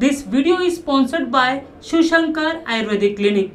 This video is sponsored by Shushankar Ayurvedic Clinic.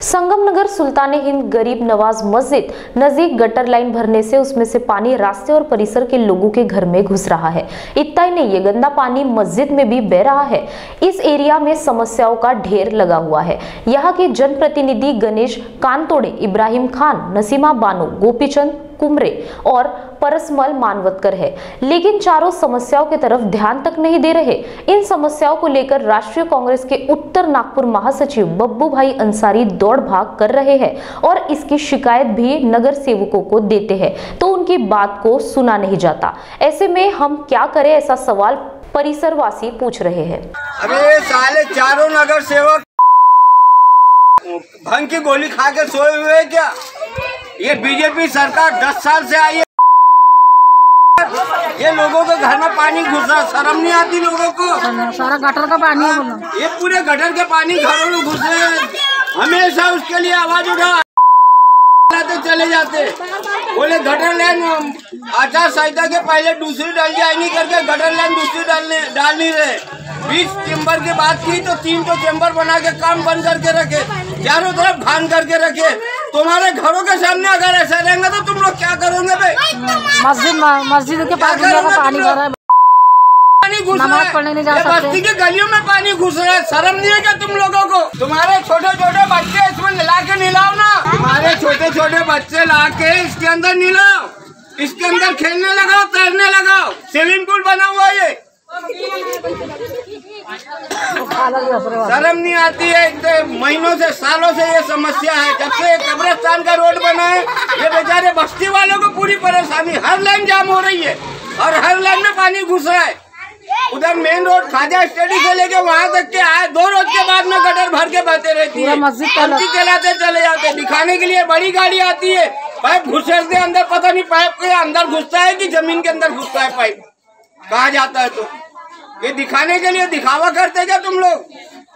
संगम नगर सुल्तान हिंद गरीब नवाज़ मस्जिद नज़दीक गटर लाइन भरने से उसमें से पानी रास्ते और परिसर के लोगों के घर में घुस रहा है। इतना ही नहीं, ये गंदा पानी मस्जिद में भी बह रहा है। इस एरिया में समस्याओं का ढेर लगा हुआ है। यहाँ के जनप्रतिनिधि गणेश कानतोड़े इब्राहिम खान, नसीमा बानो, गोपीचंद कुमरे और परसमल मानवतकर है। लेकिन चारों समस्याओं की तरफ़ ध्यान तक नहीं दे रहे। इन समस्याओं को लेकर राष्ट्रीय कांग्रेस के उत्तर नागपुर महासचिव बब्बू भाई अंसारी दौड़ भाग कर रहे हैं और इसकी शिकायत भी नगर सेवकों को देते हैं। तो उनकी बात को सुना नहीं जाता। ऐसे में हम क्या करें ऐसा सवाल परिसरवासी पूछ रहे हैं। अरे साले चारों नगर सेवक भंग की गोली खा के सोए हुए क्या? ये बीजेपी सरकार दस साल से आई है। ये लोगों के घर में पानी घुस रहा शर्म नहीं आती लोगों को। सारा गटर का पानी है ये पूरे गटर के पानी घरों में घुस रहे हैं। हमेशा उसके लिए आवाज़ उठा। चले जाते। बोले गटर लाइन आचार संहिता के पहले दूसरी डल जाएँगी करके गटर लाइन दूसरी डालने डाल नहीं रहे। बीस चैम्बर की बात की तो तीन तो चैम्बर बना के काम बंद करके रखे चारों तरफ़ भान करके रखे। तुम्हारे घरों के सामने अगर ऐसा रहेंगे तो तुम लोग क्या करोगे भाई? मस्जिद मस्जिद के पास पानी भरा है। पानी घुस रहा है। पढ़ने नहीं जा सकते। बस्ती की गलियों में पानी घुस रहा है? शर्म नहीं है क्या तुम लोगों को? तुम्हारे छोटे छोटे बच्चे इसमें ला के निलाओ ना। तुम्हारे छोटे छोटे बच्चे ला के इसके अंदर निलाओ। इसके अंदर खेलने लगाओ तैरने लगाओ। स्विमिंग पूल बना हुआ है ये शर्म नहीं आती है इतने महीनों से सालों से ये समस्या है। जब से कब्रिस्तान का रोड बना है ये बेचारे बस्ती वालों को पूरी परेशानी हर लाइन जाम हो रही है और हर लाइन में पानी घुस रहा है। उधर मेन रोड खाजा स्टेडी से लेके वहाँ तक के आए दो रोज के बाद में गटर भर के बहते रहती है। मस्जिद चलाते चले जाते दिखाने के लिए बड़ी गाड़ी आती है। पाइप घुसेड़ते अंदर पता नहीं पाइप के अंदर घुसता है कि ज़मीन के अंदर घुसता है पाइप। कहा जाता है तो? ये दिखाने के लिए दिखावा करते क्या तुम लोग?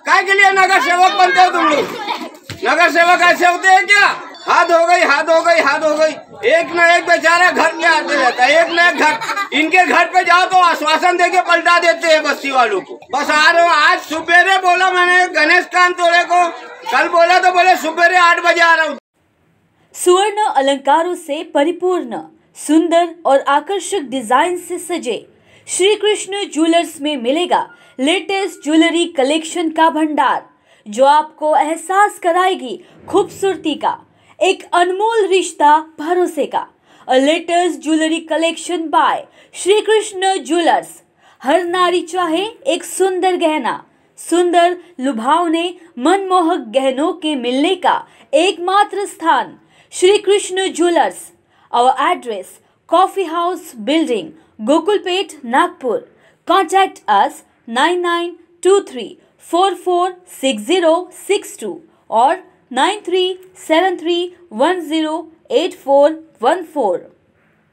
काय के लिए नगर सेवक बनते हो तुम लोग? नगर सेवक ऐसे होते हैं क्या? हाथ हो गई, हाथ हो गई, हाथ हो गई। एक न एक बेचारा घर में आते रहता है, एक न एक घर। इनके घर पे जाओ तो आश्वासन देके पलटा देते हैं बस्ती वालों को। बस आ रहा हूँ, आज सुबेरे बोला मैंने गणेश कांत तोड़े को। कल बोला तो बोले सुबेरे आठ बजे आ रहा हूँ। सुवर्ण अलंकारों से परिपूर्ण, सुंदर और आकर्षक डिज़ाइन से सजे। श्री कृष्ण ज्वेलर्स में मिलेगा लेटेस्ट ज्वेलरी कलेक्शन का भंडार, जो आपको एहसास कराएगी खूबसूरती का, एक अनमोल रिश्ता भरोसे का। Latest jewellery collection by Shri Krishna jewellers. हर नारी चाहे एक सुंदर गहना। सुंदर, लुभावने, मनमोहक गहनों के मिलने का एकमात्र स्थान श्री कृष्ण ज्वेलर्स। और address, coffee house building Gokulpet, Nagpur. Contact us 9923446062 or 9373108414.